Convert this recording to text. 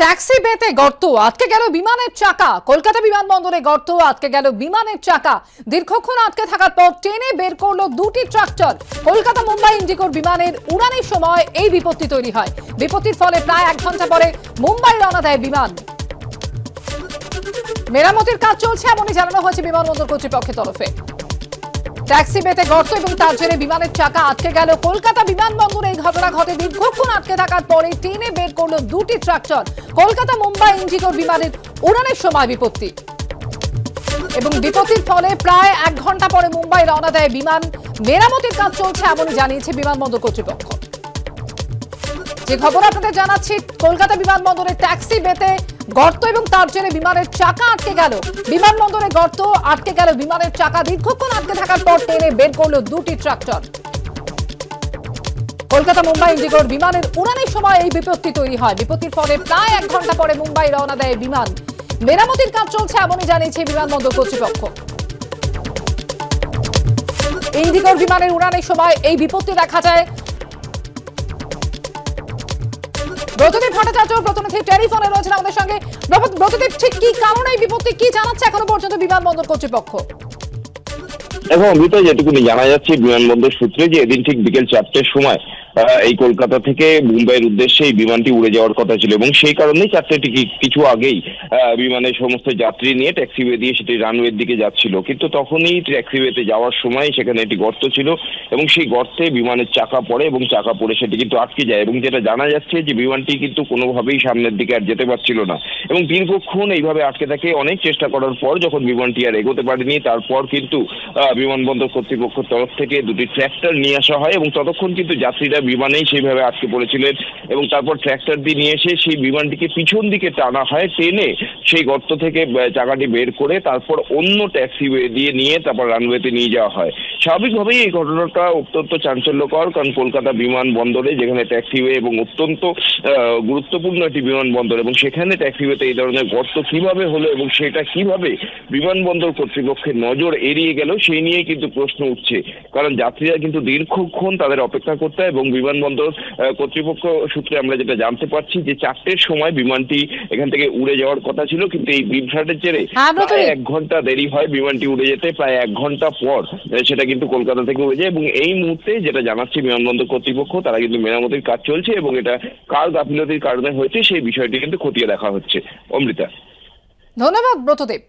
Taxi বেতে গর্ত, আটকে গেল বিমানের চাকা। কলকাতা বিমানবন্দরে গর্ত, আটকে গেল বিমানের চাকা। দীর্ঘক্ষণ আটকে থাকার পর টেনে বের করল দুটি ট্রাক্টর। কলকাতা মুম্বাই ইন্ডিগোর বিমানের উড়ানের সময় এই বিপত্তি তৈরি হয়। বিপত্তির ফলে প্রায় এক ঘণ্টা পরে মুম্বাই রওনা দেয় বিমান। মেরামতির কাজ চলছে, এমনই জানানো হয়েছে বিমানবন্দর কর্তৃপক্ষের তরফে। ট্যাক্সি বেতে গর্ত এবং তার জেরে বিমানের চাকা আটকে গেল। কলকাতা বিমানবন্দরে এই ঘটনা ঘটে দীর্ঘক্ষণ আটকে থাকার পরে টেনে বের করল দুটি ট্রাক্টর। কলকাতা মুম্বাই ইন্ডিগোর বিমানের উড়ানের সময় বিপত্তি। এবং বিপত্তির ফলে প্রায় এক ঘণ্টা পরে মুম্বাই রওনা দেয় বিমান। মেরামতির কাজ চলছে এমনই জানিয়েছে বিমানবন্দর কর্তৃপক্ষ। যে খবর আপনাদের জানাচ্ছি, কলকাতা বিমানবন্দরে ট্যাক্সি বেতে গর্ত এবং তার জেরে বিমানের চাকা আটকে গেল। বিমানবন্দরে গর্ত আটকে গেল। বিমানের চাকা দীর্ঘক্ষণ আটকে থাকার পর টেনে বের করল দুটি ট্রাক্টর। কলকাতা মুম্বাই ইন্ডিগোর বিমানের উড়ানের সময় এই বিপত্তি তৈরি হয়। বিপত্তির ফলে প্রায় এক ঘণ্টা পরে মুম্বাই রওনা দেয় বিমান। মেরামতির কাজ চলছে এমনই জানিয়েছে বিমানবন্দর কর্তৃপক্ষ। ইন্ডিগোর বিমানের উড়ানের সময় এই বিপত্তি দেখা যায়। ব্রতদীপ ভট্টাচার্য, প্রতিনিধি টেলিফোনে রয়েছেন আমাদের সঙ্গে। ব্রত- ব্রতদীপ ঠিক কি কারণে এই বিপত্তি কি জানাচ্ছে? এখনও পর্যন্ত বিমানবন্দর কর্তৃপক্ষ। এবং অমৃতা, যেটুকুনি জানা যাচ্ছে, বিমানবন্দর সূত্রে যে এদিন ঠিক বিকেল চারটের সময় এই কলকাতা থেকে মুম্বাইয়ের উদ্দেশ্যে এই বিমানটি উড়ে যাওয়ার কথা ছিল এবং সেই কারণেই চারটে টিকিট কিছু আগেই বিমানের সমস্ত যাত্রী নিয়ে ট্যাক্সিওয়ে দিয়ে সেটি রানওয়ের দিকে যাচ্ছিল। কিন্তু তখনই ট্যাক্সিওয়েতে যাওয়ার সময় সেখানে একটি গর্ত ছিল এবং সেই গর্তে বিমানের চাকা পড়ে এবং চাকা পড়ে সেটি কিন্তু আটকে যায় এবং যেটা জানা যাচ্ছে যে বিমানটি কিন্তু কোনোভাবেই সামনের দিকে আর যেতে পারছিল না। এবং দীর্ঘক্ষণ এইভাবে আটকে থাকে অনেক চেষ্টা করার পর যখন বিমানটি আর এগোতে পারেনি, তারপর কিন্তু বিমানবন্দর কর্তৃপক্ষের তরফ থেকে দুটি ট্র্যাক্টর নিয়ে আসা হয় এবং ততক্ষণ কিন্তু যাত্রীরা বিমানেই সেইভাবে আটকে পড়েছিলেন এবং তারপর ট্র্যাক্টর দিয়ে নিয়ে এসে সেই বিমানটিকে পিছন দিকে টানা হয়, টেনে সেই গর্ত থেকে চাকাটি বের করে তারপর অন্য ট্যাক্সি দিয়ে নিয়ে তারপর রানওয়েতে নিয়ে যাওয়া হয়। স্বাভাবিকভাবেই এই ঘটনাটা অত্যন্ত চাঞ্চল্যকর কারণ কলকাতা বিমানবন্দরে যেখানে ট্যাক্সিওয়ে এবং অত্যন্ত গুরুত্বপূর্ণ একটি বিমানবন্দর এবং সেখানে ট্যাক্সিওয়েতে এই ধরনের গর্ত কীভাবে হলো এবং সেটা কীভাবে বিমানবন্দর কর্তৃপক্ষের নজর এড়িয়ে গেল সেই নিয়ে কিন্তু প্রশ্ন উঠছে। কারণ যাত্রীরা কিন্তু দীর্ঘক্ষণ তাদের অপেক্ষা করতে হয় এবং বিমানবন্দর কর্তৃপক্ষ সূত্রে আমরা যেটা জানতে পারছি যে চারটের সময় বিমানটি এখান থেকে উড়ে যাওয়ার কথা ছিল কিন্তু এই বিভ্রাটের জেরে হ্যাঁ, প্রায় এক ঘণ্টা দেরি হয় বিমানটি উড়ে যেতে প্রায় এক ঘণ্টা পর সেটা কিন্তু কলকাতা থেকে হয়েছে এবং এই মুহূর্তে যেটা জানাচ্ছে বিমানবন্দর কর্তৃপক্ষ, তারা কিন্তু মেরামতির কাজ চলছে এবং এটা কার গাফিলতির কারণে হয়েছে, সেই বিষয়টি কিন্তু খতিয়ে দেখা হচ্ছে। অমৃতা। ধন্যবাদ, ব্রতদেব।